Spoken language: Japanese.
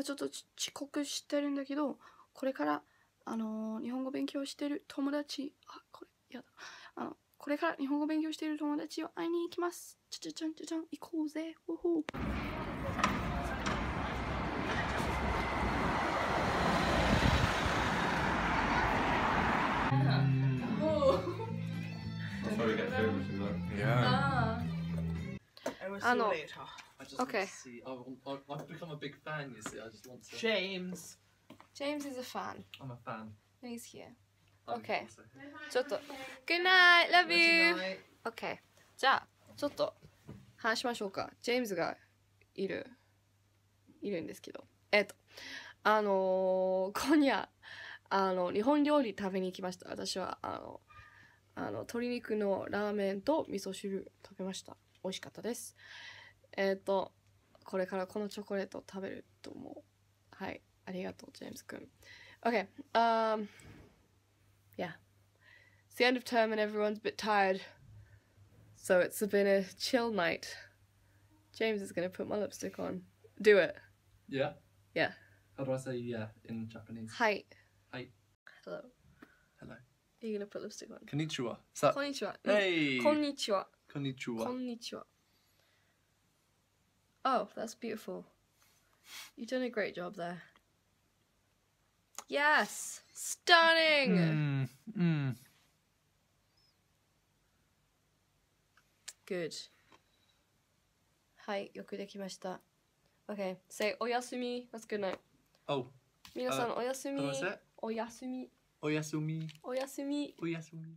今ちょっとち遅刻してるんだけどこれからあのー日本語勉強してる友達あこれやだ。あのこれから日本語勉強してる友達を会いに行きます。ちゃちゃちゃんちゃちゃん行こうぜ。ほほ? Yeah. I will Ah, see you later. I just Okay. want to see. I want, I, I've become a big fan. You see, I just want to. James. James is a fan I'm a fan. he's here Okay. ちょっと Good night love you Good night. OK じゃあちょっと話しましょうかジェームズがいるいるんですけどえっとあのー今夜あの日本料理食べに行きました私はあのあの鶏肉のラーメンと味噌汁食べました美味しかったですえっとこれからこのチョコレートを食べると思うはいありがとうジェームズ君 OK um yeah it's the end of term and everyone's a bit tired So it's been a chill night. James is going to put my lipstick on. Do it. Yeah. Yeah. How do I say yeah in Japanese? Hi. Hi. Hello. Hello. Are you going to put lipstick on? Konnichiwa. Is that? こんにちは。Hey. こ んにちは。 Konnichiwa. こんにちは。Oh, that's beautiful. You've done a great job there. Yes! Stunning! Mm, mm. Good. はい、よくできました。Okay, say おやすみ。That's good night. Oh, 皆さん、あおやすみ how do I say it? おやすみ。 oyasumi. おやすみ。 Oyasumi.